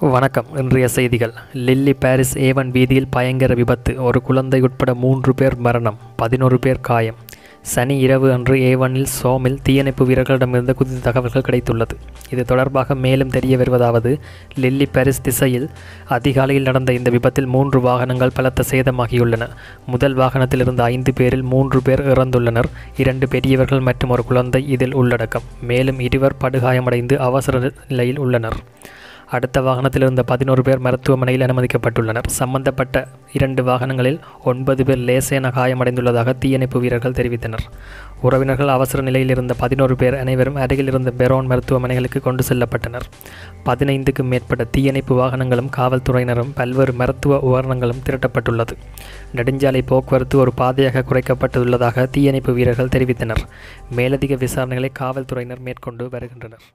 வணக்கம். இன்றைய செய்திகள். லில்லி பாரிஸ் ஏவன் வீதியில் பயங்கர விபத்து. ஒரு குழந்தை உட்பட மூன்று பேர் மரணம் பதினோரு பேர் காயம். சனி இரவு அன்று ஏவனில் சோமில் தீயணைப்பு வீரர்களிடமிருந்து குறித்த தகவல்கள் கிடைத்துள்ளது. இது தொடர்பாக மேலும் தெரிய வருவதாவது லில்லி பாரிஸ் திசையில் அதிகாலையில் நடந்த இந்த விபத்தில் மூன்று வாகனங்கள் பலத்த சேதமாகியுள்ளன. முதல் வாகனத்தில் இருந்த ஐந்து பேரில் மூன்று பேர் இறந்துள்ளனர். இரண்டு பெரியவர்கள் மற்றும் ஒரு குழந்தை இதில் உள்ளடக்கம். மேலும் இருவர் படுகாயமடைந்து அவசர நிலையில் உள்ளனர். அடுத்த வாகனத்தில் இருந்த பதினோரு பேர் மருத்துவமனையில் அனுமதிக்கப்பட்டுள்ளனர். சம்பந்தப்பட்ட இரண்டு வாகனங்களில் ஒன்பது பேர் லேசேன காயமடைந்துள்ளதாக தீயணைப்பு வீரர்கள் தெரிவித்தனர். உறவினர்கள் அவசர நிலையில் இருந்த பதினோரு பேர் அனைவரும் அருகில் இருந்த பெரோன் மருத்துவமனைகளுக்கு கொண்டு செல்லப்பட்டனர். பதினைந்துக்கும் மேற்பட்ட தீயணைப்பு வாகனங்களும் காவல்துறையினரும் பல்வேறு மருத்துவ உபகரணங்களும் திரட்டப்பட்டுள்ளது. நெடுஞ்சாலை போக்குவரத்து ஒரு பாதையாக குறைக்கப்பட்டுள்ளதாக தீயணைப்பு வீரர்கள் தெரிவித்தனர். மேலதிக விசாரணைகளை காவல்துறையினர் மேற்கொண்டு வருகின்றனர்.